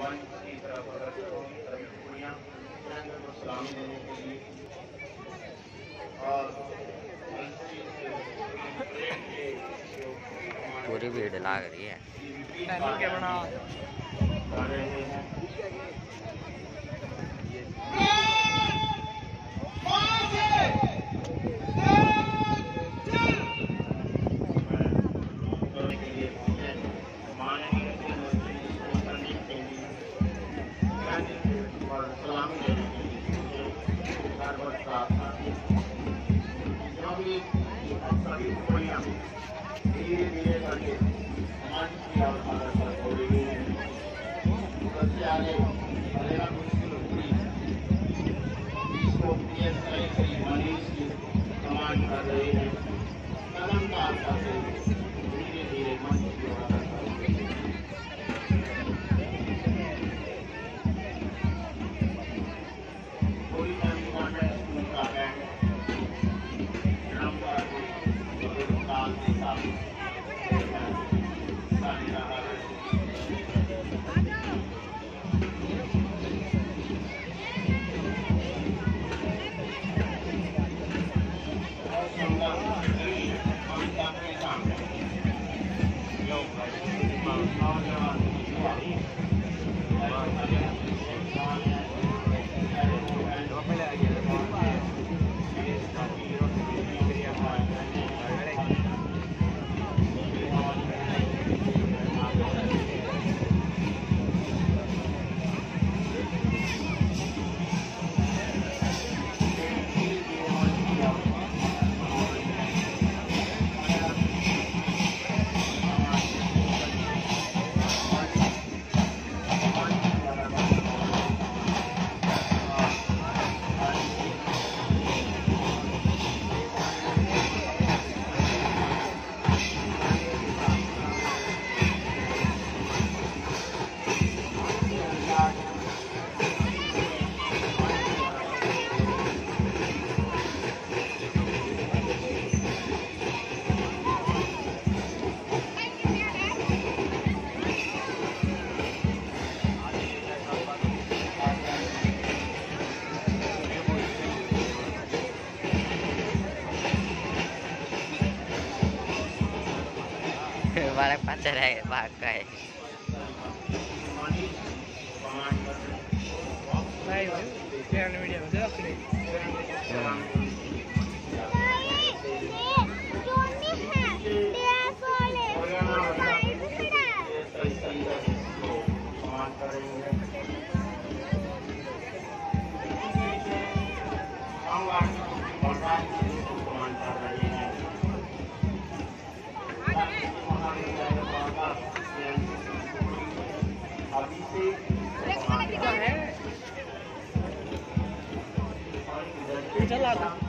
मंच की तरफ़ अग्रसर होंगी सभी कुड़ियाँ सलामी देने के लिए और पूरी भीड़ लाग रही है। क्या बना सभी कोड़ियाँ धीरे धीरे करके समाज की और अग्रसर काल के है हमारे पास रह भाग का है। से Thank.